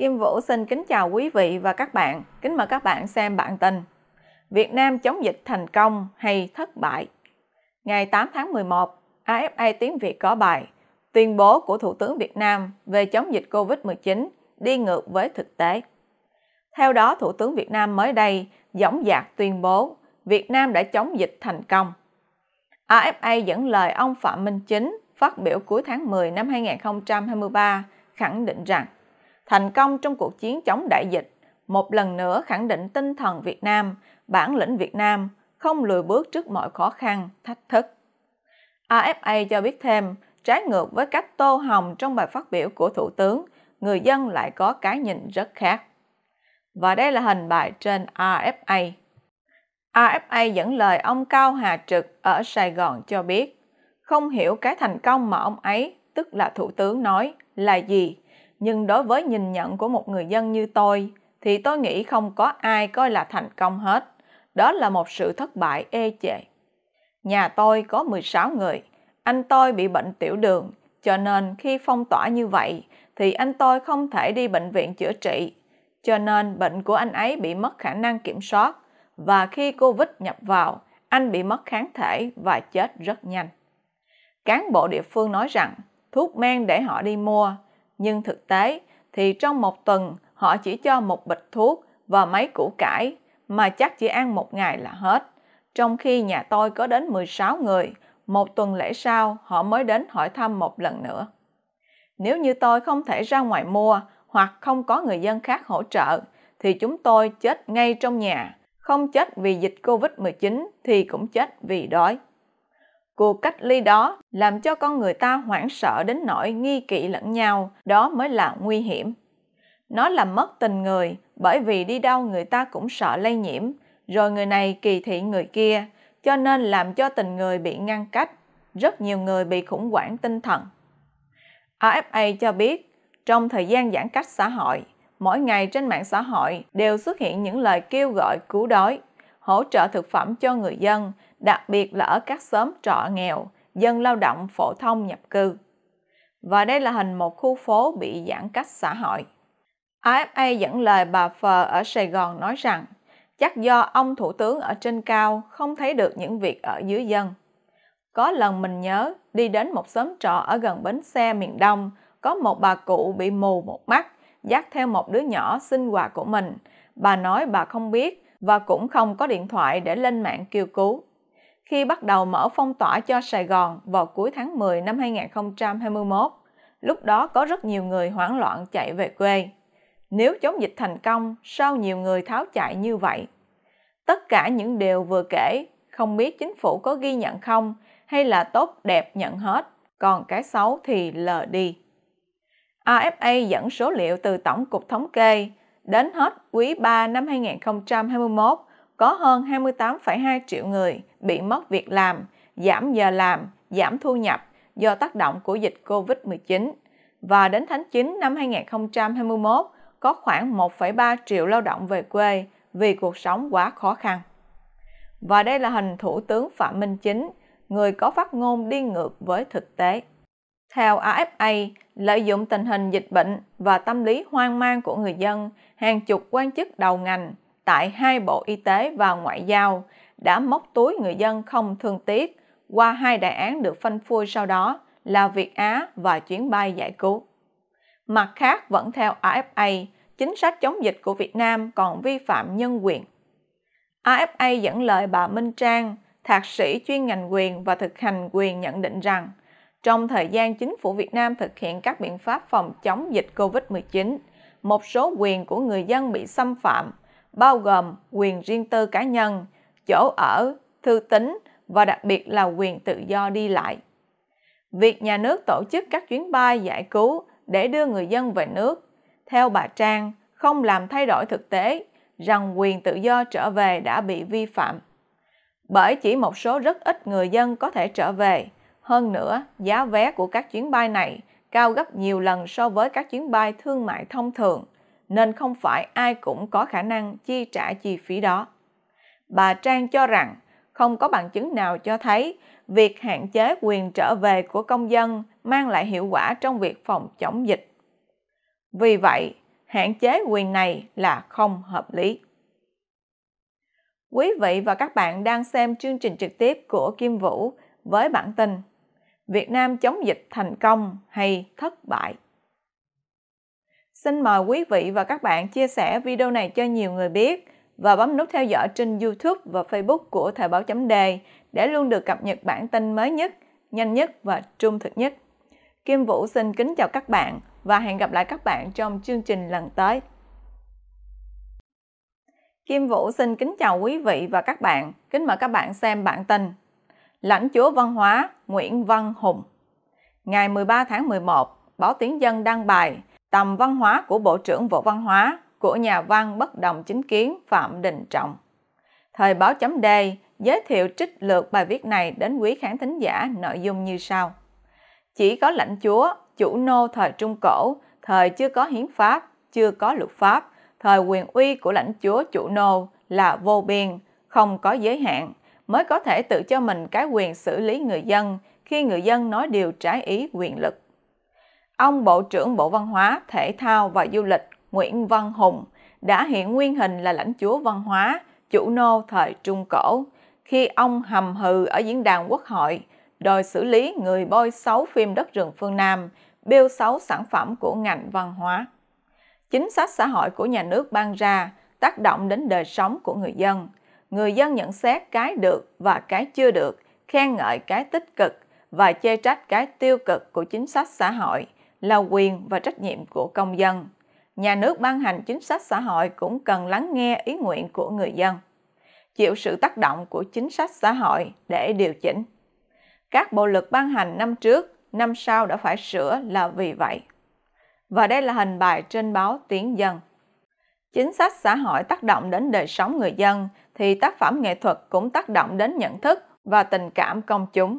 Kim Vũ xin kính chào quý vị và các bạn. Kính mời các bạn xem bản tin. Việt Nam chống dịch thành công hay thất bại? Ngày 8 tháng 11, AFA tiếng Việt có bài Tuyên bố của Thủ tướng Việt Nam về chống dịch COVID-19 đi ngược với thực tế. Theo đó, Thủ tướng Việt Nam mới đây dõng dạc tuyên bố Việt Nam đã chống dịch thành công. AFA dẫn lời ông Phạm Minh Chính phát biểu cuối tháng 10 năm 2023 khẳng định rằng thành công trong cuộc chiến chống đại dịch một lần nữa khẳng định tinh thần Việt Nam, bản lĩnh Việt Nam không lùi bước trước mọi khó khăn, thách thức. AFA cho biết thêm, trái ngược với cách tô hồng trong bài phát biểu của Thủ tướng, người dân lại có cái nhìn rất khác. Và đây là hình bài trên AFA. AFA dẫn lời ông Cao Hà Trực ở Sài Gòn cho biết, không hiểu cái thành công mà ông ấy, tức là Thủ tướng nói, là gì, nhưng đối với nhìn nhận của một người dân như tôi, thì tôi nghĩ không có ai coi là thành công hết. Đó là một sự thất bại ê chệ. Nhà tôi có 16 người, anh tôi bị bệnh tiểu đường, cho nên khi phong tỏa như vậy thì anh tôi không thể đi bệnh viện chữa trị, cho nên bệnh của anh ấy bị mất khả năng kiểm soát và khi Covid nhập vào, anh bị mất kháng thể và chết rất nhanh. Cán bộ địa phương nói rằng thuốc men để họ đi mua, nhưng thực tế thì trong một tuần họ chỉ cho một bịch thuốc và mấy củ cải mà chắc chỉ ăn một ngày là hết. Trong khi nhà tôi có đến 16 người, một tuần lễ sau họ mới đến hỏi thăm một lần nữa. Nếu như tôi không thể ra ngoài mua hoặc không có người dân khác hỗ trợ, thì chúng tôi chết ngay trong nhà. Không chết vì dịch Covid-19 thì cũng chết vì đói. Cuộc cách ly đó làm cho con người ta hoảng sợ đến nỗi nghi kỵ lẫn nhau, đó mới là nguy hiểm. Nó làm mất tình người bởi vì đi đâu người ta cũng sợ lây nhiễm, rồi người này kỳ thị người kia, cho nên làm cho tình người bị ngăn cách. Rất nhiều người bị khủng hoảng tinh thần. AFA cho biết, trong thời gian giãn cách xã hội, mỗi ngày trên mạng xã hội đều xuất hiện những lời kêu gọi cứu đói, hỗ trợ thực phẩm cho người dân, đặc biệt là ở các xóm trọ nghèo, dân lao động phổ thông nhập cư. Và đây là hình một khu phố bị giãn cách xã hội. AFA dẫn lời bà Phờ ở Sài Gòn nói rằng chắc do ông thủ tướng ở trên cao không thấy được những việc ở dưới dân. Có lần mình nhớ đi đến một xóm trọ ở gần bến xe miền Đông, có một bà cụ bị mù một mắt, dắt theo một đứa nhỏ sinh hoạt của mình. Bà nói bà không biết và cũng không có điện thoại để lên mạng kêu cứu. Khi bắt đầu mở phong tỏa cho Sài Gòn vào cuối tháng 10 năm 2021, lúc đó có rất nhiều người hoảng loạn chạy về quê. Nếu chống dịch thành công, sao nhiều người tháo chạy như vậy? Tất cả những điều vừa kể, không biết chính phủ có ghi nhận không hay là tốt đẹp nhận hết, còn cái xấu thì lờ đi. AFA dẫn số liệu từ Tổng cục Thống kê, đến hết quý 3 năm 2021 có hơn 28,2 triệu người bị mất việc làm, giảm giờ làm, giảm thu nhập do tác động của dịch COVID-19. Và đến tháng 9 năm 2021 có khoảng 1,3 triệu lao động về quê vì cuộc sống quá khó khăn. Và đây là hình Thủ tướng Phạm Minh Chính, người có phát ngôn đi ngược với thực tế. Theo AFA, lợi dụng tình hình dịch bệnh và tâm lý hoang mang của người dân, hàng chục quan chức đầu ngành tại hai bộ y tế và ngoại giao đã móc túi người dân không thương tiếc qua hai đại án được phanh phui sau đó là Việt Á và chuyến bay giải cứu. Mặt khác, vẫn theo AFA, chính sách chống dịch của Việt Nam còn vi phạm nhân quyền. AFA dẫn lời bà Minh Trang, thạc sĩ chuyên ngành quyền và thực hành quyền nhận định rằng, trong thời gian chính phủ Việt Nam thực hiện các biện pháp phòng chống dịch COVID-19, một số quyền của người dân bị xâm phạm, bao gồm quyền riêng tư cá nhân, chỗ ở, thư tín và đặc biệt là quyền tự do đi lại. Việc nhà nước tổ chức các chuyến bay giải cứu để đưa người dân về nước, theo bà Trang, không làm thay đổi thực tế rằng quyền tự do trở về đã bị vi phạm. Bởi chỉ một số rất ít người dân có thể trở về, hơn nữa, giá vé của các chuyến bay này cao gấp nhiều lần so với các chuyến bay thương mại thông thường, nên không phải ai cũng có khả năng chi trả chi phí đó. Bà Trang cho rằng không có bằng chứng nào cho thấy việc hạn chế quyền trở về của công dân mang lại hiệu quả trong việc phòng chống dịch. Vì vậy, hạn chế quyền này là không hợp lý. Quý vị và các bạn đang xem chương trình trực tiếp của Kim Vũ với bản tin Việt Nam chống dịch thành công hay thất bại? Xin mời quý vị và các bạn chia sẻ video này cho nhiều người biết và bấm nút theo dõi trên YouTube và Facebook của Thời báo chấm đề để luôn được cập nhật bản tin mới nhất, nhanh nhất và trung thực nhất. Kim Vũ xin kính chào các bạn và hẹn gặp lại các bạn trong chương trình lần tới. Kim Vũ xin kính chào quý vị và các bạn. Kính mời các bạn xem bản tin. Lãnh chúa văn hóa Nguyễn Văn Hùng Ngày 13 tháng 11, Báo Tiếng Dân đăng bài Tầm văn hóa của Bộ trưởng Bộ Văn hóa của nhà văn bất đồng chính kiến Phạm Đình Trọng. Thời báo chấm đề giới thiệu trích lược bài viết này đến quý khán thính giả nội dung như sau. Chỉ có lãnh chúa, chủ nô thời Trung Cổ, thời chưa có hiến pháp, chưa có luật pháp, thời quyền uy của lãnh chúa chủ nô là vô biên, không có giới hạn, mới có thể tự cho mình cái quyền xử lý người dân khi người dân nói điều trái ý quyền lực. Ông Bộ trưởng Bộ Văn hóa, Thể thao và Du lịch Nguyễn Văn Hùng đã hiện nguyên hình là lãnh chúa văn hóa, chủ nô thời Trung Cổ, khi ông hầm hừ ở diễn đàn quốc hội đòi xử lý người bôi xấu phim Đất rừng phương Nam, biêu xấu sản phẩm của ngành văn hóa. Chính sách xã hội của nhà nước ban ra tác động đến đời sống của người dân. Người dân nhận xét cái được và cái chưa được, khen ngợi cái tích cực và chê trách cái tiêu cực của chính sách xã hội là quyền và trách nhiệm của công dân. Nhà nước ban hành chính sách xã hội cũng cần lắng nghe ý nguyện của người dân, chịu sự tác động của chính sách xã hội để điều chỉnh. Các bộ luật ban hành năm trước, năm sau đã phải sửa là vì vậy. Và đây là hình bài trên báo Tiếng Dân. Chính sách xã hội tác động đến đời sống người dân thì tác phẩm nghệ thuật cũng tác động đến nhận thức và tình cảm công chúng.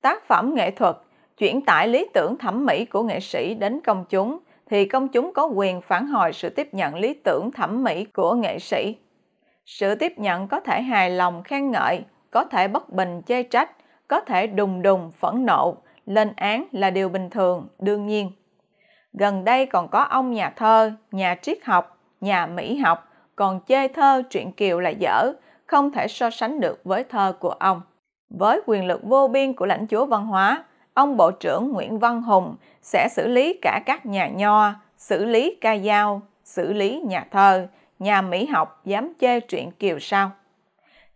Tác phẩm nghệ thuật chuyển tải lý tưởng thẩm mỹ của nghệ sĩ đến công chúng thì công chúng có quyền phản hồi sự tiếp nhận lý tưởng thẩm mỹ của nghệ sĩ. Sự tiếp nhận có thể hài lòng khen ngợi, có thể bất bình chê trách, có thể đùng đùng phẫn nộ, lên án là điều bình thường, đương nhiên. Gần đây còn có ông nhà thơ, nhà triết học, nhà mỹ học, còn chê thơ truyện kiều là dở, không thể so sánh được với thơ của ông. Với quyền lực vô biên của lãnh chúa văn hóa, ông Bộ trưởng Nguyễn Văn Hùng sẽ xử lý cả các nhà nho, xử lý ca dao, xử lý nhà thơ, nhà mỹ học dám chê truyện kiều sao.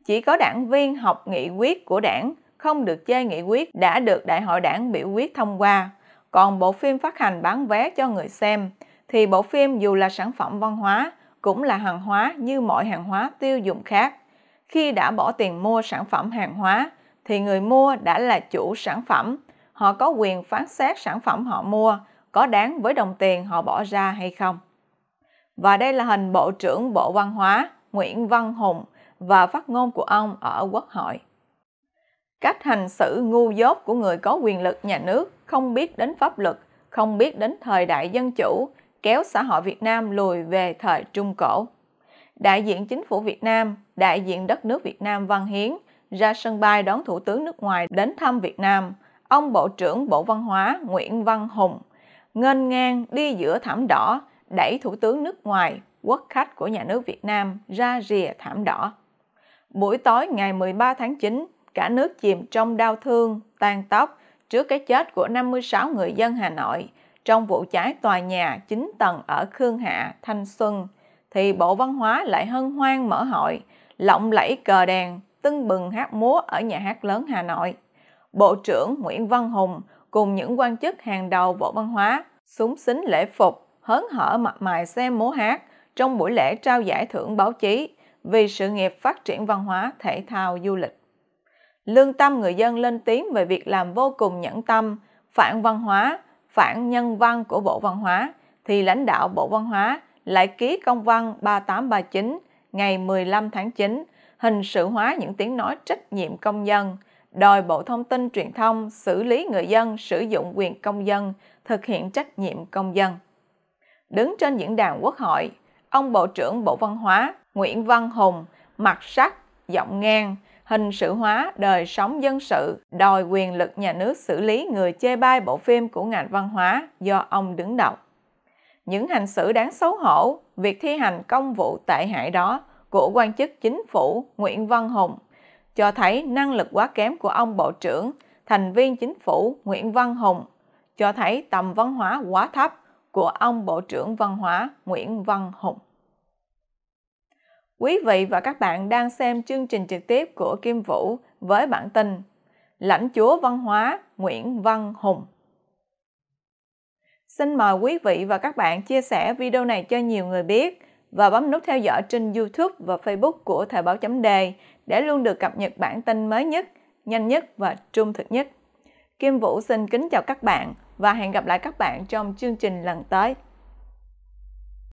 Chỉ có đảng viên học nghị quyết của đảng không được chê nghị quyết đã được đại hội đảng biểu quyết thông qua. Còn bộ phim phát hành bán vé cho người xem thì bộ phim dù là sản phẩm văn hóa cũng là hàng hóa như mọi hàng hóa tiêu dùng khác. Khi đã bỏ tiền mua sản phẩm hàng hóa thì người mua đã là chủ sản phẩm. Họ có quyền phán xét sản phẩm họ mua có đáng với đồng tiền họ bỏ ra hay không. Và đây là hình Bộ trưởng Bộ Văn hóa Nguyễn Văn Hùng và phát ngôn của ông ở Quốc hội. Cách hành xử ngu dốt của người có quyền lực nhà nước không biết đến pháp luật, không biết đến thời đại dân chủ, kéo xã hội Việt Nam lùi về thời Trung Cổ. Đại diện chính phủ Việt Nam, đại diện đất nước Việt Nam Văn Hiến ra sân bay đón thủ tướng nước ngoài đến thăm Việt Nam, ông Bộ trưởng Bộ Văn hóa Nguyễn Văn Hùng ngênh ngang đi giữa thảm đỏ, đẩy thủ tướng nước ngoài, quốc khách của nhà nước Việt Nam ra rìa thảm đỏ. Buổi tối ngày 13 tháng 9, cả nước chìm trong đau thương, tan tóc trước cái chết của 56 người dân Hà Nội trong vụ cháy tòa nhà 9 tầng ở Khương Hạ, Thanh Xuân, thì Bộ Văn hóa lại hân hoan mở hội, lộng lẫy cờ đèn, tưng bừng hát múa ở nhà hát lớn Hà Nội. Bộ trưởng Nguyễn Văn Hùng cùng những quan chức hàng đầu Bộ Văn hóa súng xính lễ phục, hớn hở mặt mày xem múa hát trong buổi lễ trao giải thưởng báo chí vì sự nghiệp phát triển văn hóa, thể thao, du lịch. Lương tâm người dân lên tiếng về việc làm vô cùng nhẫn tâm, phản văn hóa, phản nhân văn của Bộ Văn hóa, thì lãnh đạo Bộ Văn hóa lại ký công văn 3839 ngày 15 tháng 9 hình sự hóa những tiếng nói trách nhiệm công dân, đòi Bộ Thông tin Truyền thông xử lý người dân sử dụng quyền công dân, thực hiện trách nhiệm công dân. Đứng trên diễn đàn Quốc hội, ông Bộ trưởng Bộ Văn hóa Nguyễn Văn Hùng mặt sắc, giọng ngang, hình sự hóa đời sống dân sự, đòi quyền lực nhà nước xử lý người chê bai bộ phim của ngành văn hóa do ông đứng đầu. những hành xử đáng xấu hổ, việc thi hành công vụ tệ hại đó của quan chức chính phủ Nguyễn Văn Hùng cho thấy năng lực quá kém của ông Bộ trưởng, thành viên chính phủ Nguyễn Văn Hùng, cho thấy tầm văn hóa quá thấp của ông Bộ trưởng Văn hóa Nguyễn Văn Hùng. Quý vị và các bạn đang xem chương trình trực tiếp của Kim Vũ với bản tin Lãnh chúa văn hóa Nguyễn Văn Hùng. Xin mời quý vị và các bạn chia sẻ video này cho nhiều người biết và bấm nút theo dõi trên YouTube và Facebook của Thời báo chấm đề để luôn được cập nhật bản tin mới nhất, nhanh nhất và trung thực nhất. Kim Vũ xin kính chào các bạn và hẹn gặp lại các bạn trong chương trình lần tới.